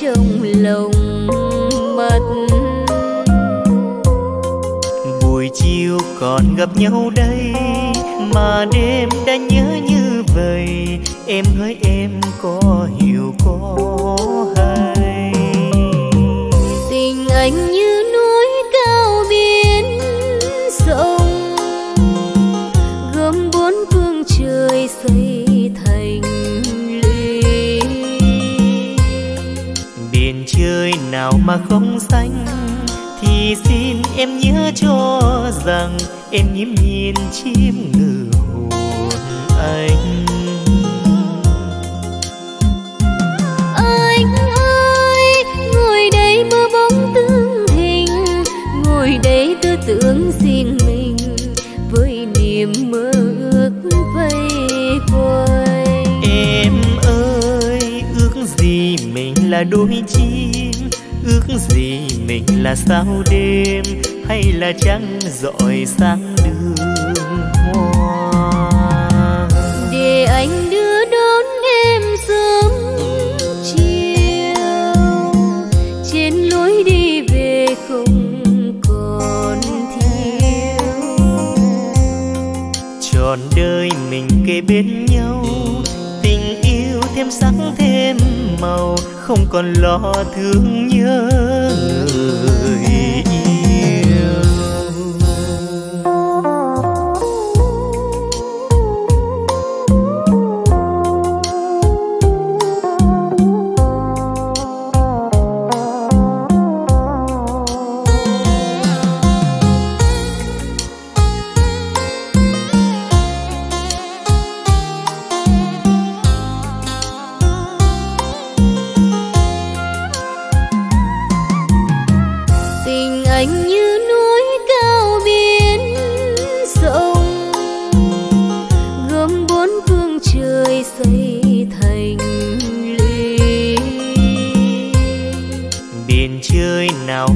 trong lòng mất. Buổi chiều còn gặp nhau đây mà đêm đã nhớ như vậy em hỡi em có hiểu có hay. Tình anh như nào mà không xanh thì xin em nhớ cho rằng em nhiễm nhìn chim ngừ hồn anh. Anh ơi ngồi đây mơ bóng tương hình ngồi đây tư tưởng riêng mình với niềm mơ ước vây quanh. Em ơi ước gì mình là đôi chim ước gì mình là sao đêm hay là trăng rọi sáng đường hoa? Để anh đưa đón em sớm chiều trên lối đi về không còn thiếu trọn đời mình kề bên nhau tình yêu thêm sắc thêm màu không còn lo thương nhớ người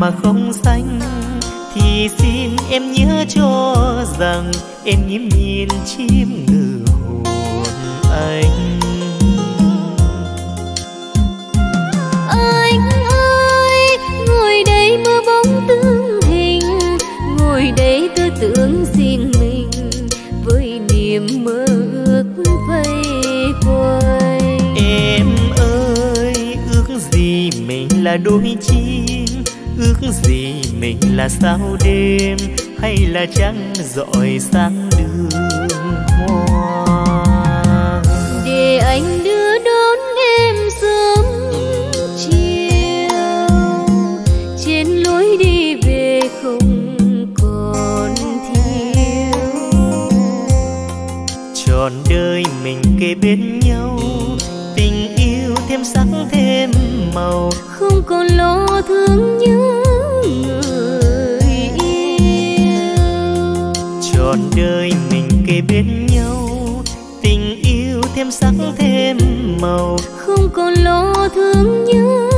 mà không xanh thì xin em nhớ cho rằng em nhiễm nhìn chim ngừ hồn anh. Anh ơi ngồi đây mơ bóng tương hình ngồi đây tư tưởng riêng mình với niềm mơ ước vây quanh. Em ơi ước gì mình là đôi chim ước gì mình là sao đêm hay là trăng rọi sáng đường hoa? Để anh đưa đón em sớm chiều trên lối đi về không còn thiếu. Trọn đời mình kề bên nhau tình yêu thêm sắc thêm màu thương nhớ người yêu. Trọn đời mình kề bên nhau tình yêu thêm sắc thêm màu. Không còn lo thương nhớ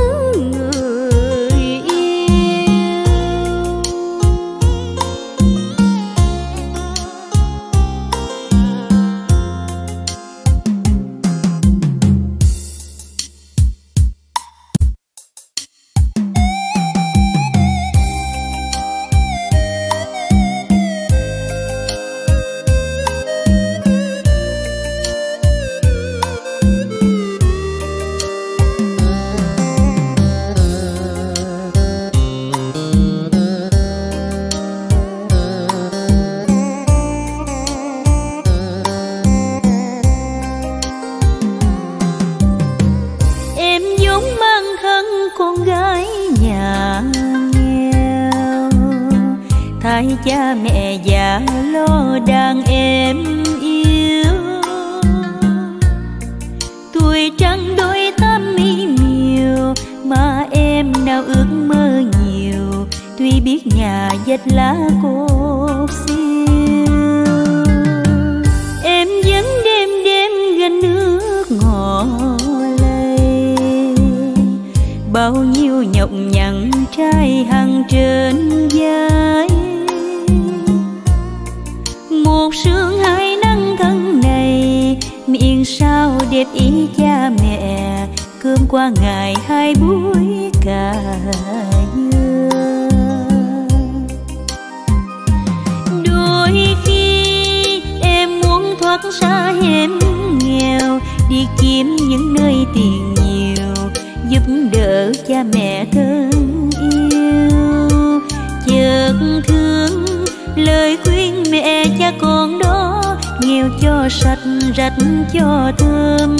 dệt lá cột xiêu em vẫn đêm đêm gần nước ngò lây bao nhiêu nhọc nhằn trai hằng trên vai. Một sương hai nắng thân này, miệng sao đẹp ý cha mẹ. Cơm qua ngày hai buổi cà sạch rạch cho thơm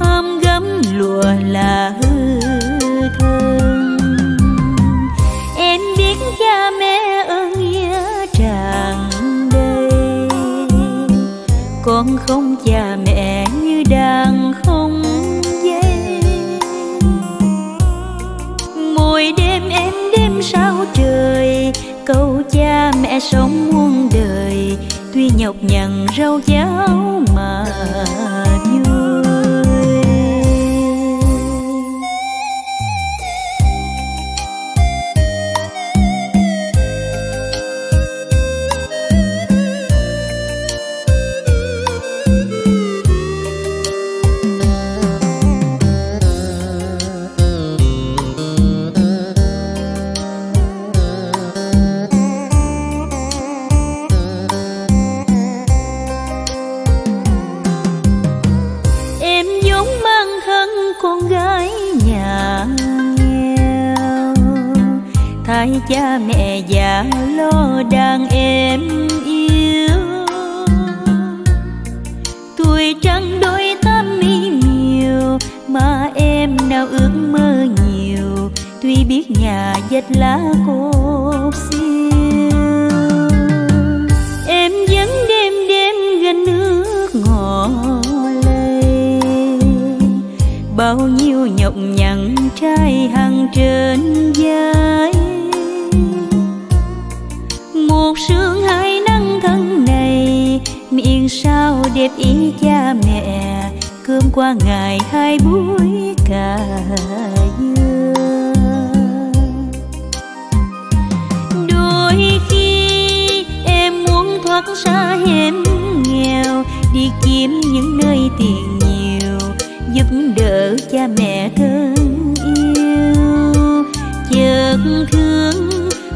hôm gấm lụa là hư thơm. Em biết cha mẹ ơn nghĩa tràn đầy con không cha mẹ như đàn không dây mỗi đêm em đêm sao trời câu cha mẹ sống muôn đời tuy nhọc nhằn rau cháo mà như mơ nhiều, tuy biết nhà dệt lá cột xiêu em vẫn đêm đêm gần nước ngò lây. Bao nhiêu nhọc nhằn trai hằng trên vai. Một sương hai nắng thân này, miệng sao đẹp ý cha mẹ cơm qua ngày hai buổi cà dưa đôi khi em muốn thoát xa hẻm nghèo, đi kiếm những nơi tiền nhiều, giúp đỡ cha mẹ thân yêu. Chợt thương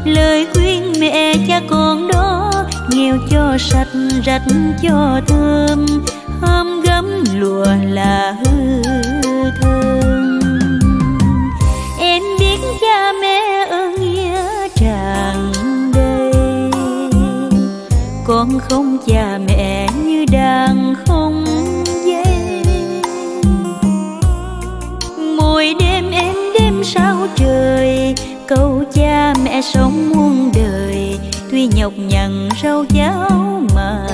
lời khuyên mẹ cha con đó, nghèo cho sạch rạch cho thơm lụa là hư thơm em biết cha mẹ ơn nghĩa tràn đầy con không cha mẹ như đàn không dây mỗi đêm em đêm sao trời câu cha mẹ sống muôn đời. Tuy nhọc nhằn rau cháo mà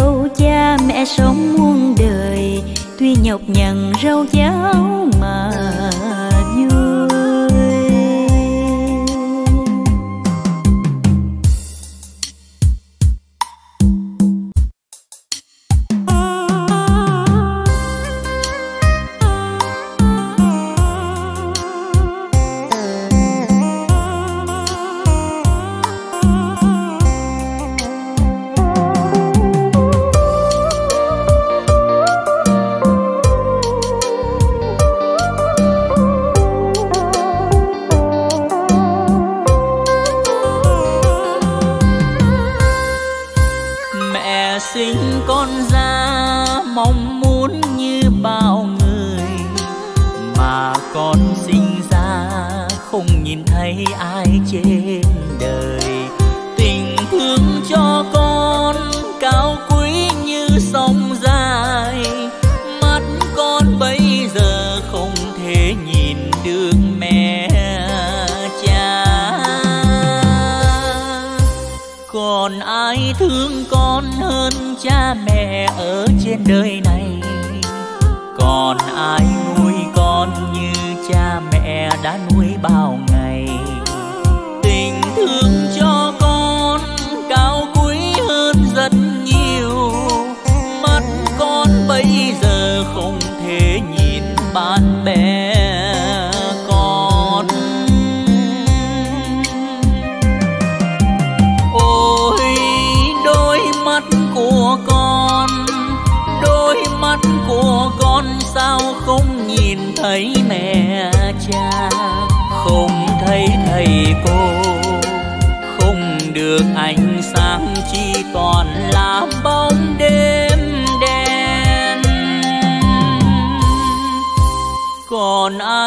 câu cha mẹ sống muôn đời tuy nhọc nhằn rau cháo mà. Ra mong muốn như bao người mà con sinh ra không nhìn thấy ai trên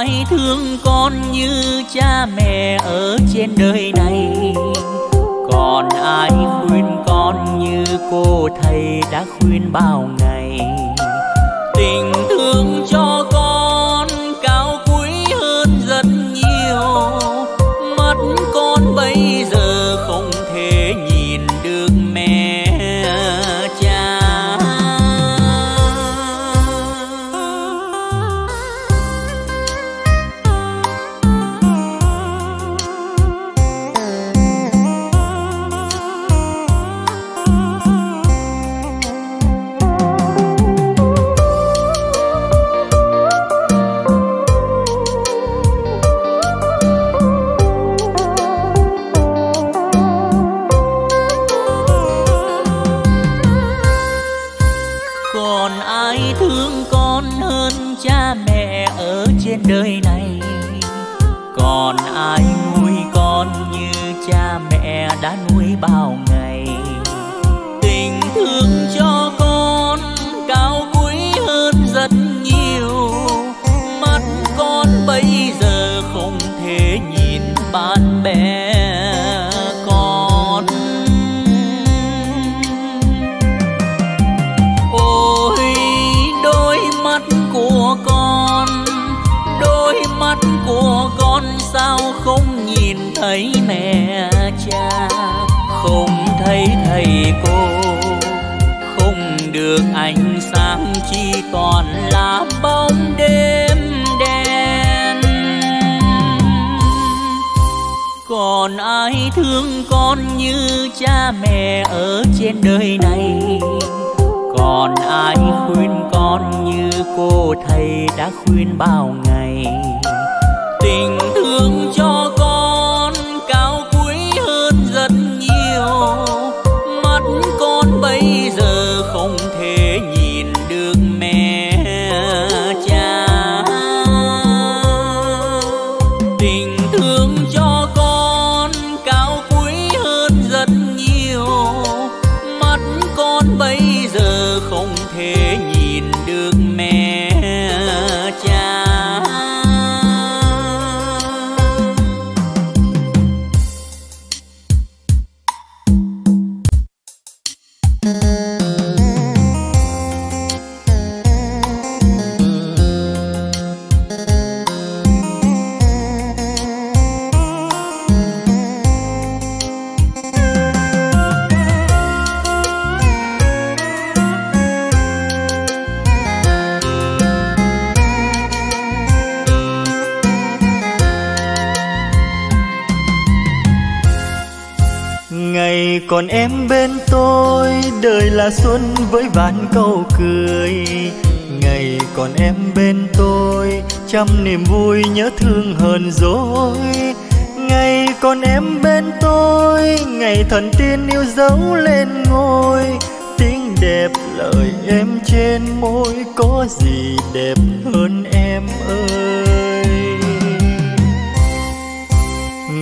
ai thương con như cha mẹ ở trên đời này? Còn ai khuyên con như cô thầy đã khuyên bao ngày? Tình thương cho con cao quý hơn rất nhiều. Mắt con bây giờ không thể nhìn được còn ai thương con hơn cha mẹ ở trên đời này? Còn ai nuôi con như cha mẹ đã nuôi bao ngày? Tình thương cho con cao quý hơn rất nhiều. Mắt con bây giờ không thể nhìn bạn bè. Không nhìn thấy mẹ cha, không thấy thầy cô, không được ánh sáng chỉ toàn là bóng đêm đen. Còn ai thương con như cha mẹ ở trên đời này? Còn ai khuyên con như cô thầy đã khuyên bao ngày? Tình còn em bên tôi, đời là xuân với vạn câu cười. Ngày còn em bên tôi, trăm niềm vui nhớ thương hờn dỗi ngày còn em bên tôi, ngày thần tiên yêu dấu lên ngôi. Tiếng đẹp lời em trên môi có gì đẹp hơn em ơi?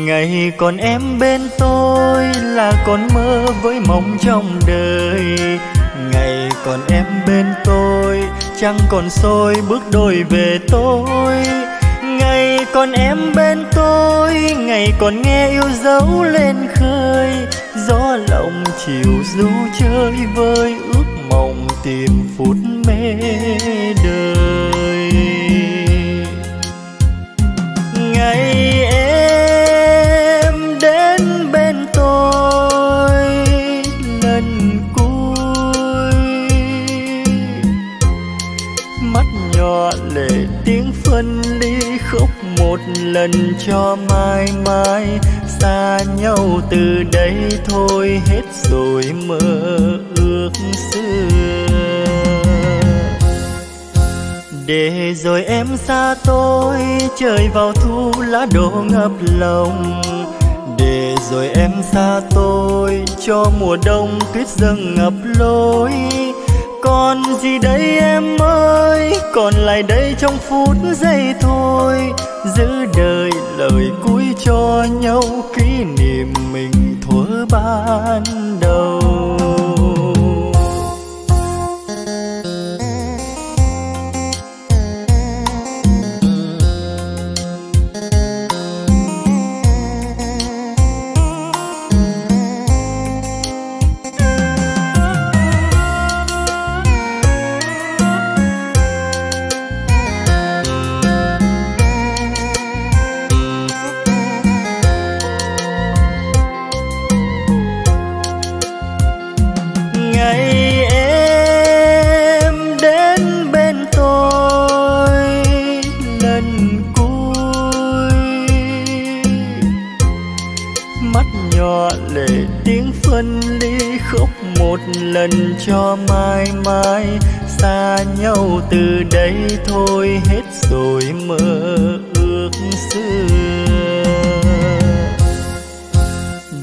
Ngày còn em bên tôi là còn mơ với mộng trong đời. Ngày còn em bên tôi, chẳng còn sôi bước đôi về tôi. Ngày còn em bên tôi, ngày còn nghe yêu dấu lên khơi. Gió lộng chiều du chơi vơi ước mộng tìm phút mê lần cho mãi mãi, xa nhau từ đây thôi hết rồi mơ ước xưa. Để rồi em xa tôi trời vào thu lá đổ ngập lòng. Để rồi em xa tôi, cho mùa đông tuyết dâng ngập lối. Còn gì đây em ơi, còn lại đây trong phút giây thôi giữ đời lời cuối cho nhau kỷ niệm mình thuở ban đầu. Lần cho mãi mãi, xa nhau từ đây thôi hết rồi mơ ước xưa.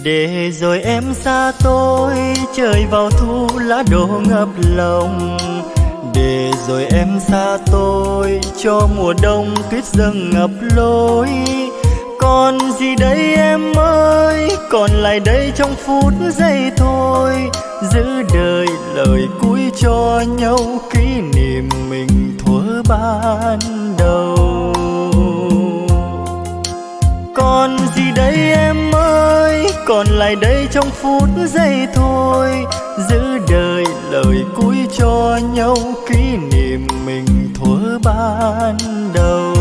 Để rồi em xa tôi trời vào thu lá đổ ngập lòng. Để rồi em xa tôi, cho mùa đông tuyết dâng ngập lối còn gì đây em ơi? Còn lại đây trong phút giây thôi. Giữ đời lời cuối cho nhau, kỷ niệm mình thuở ban đầu. Còn gì đây em ơi? Còn lại đây trong phút giây thôi. Giữ đời lời cuối cho nhau, kỷ niệm mình thuở ban đầu.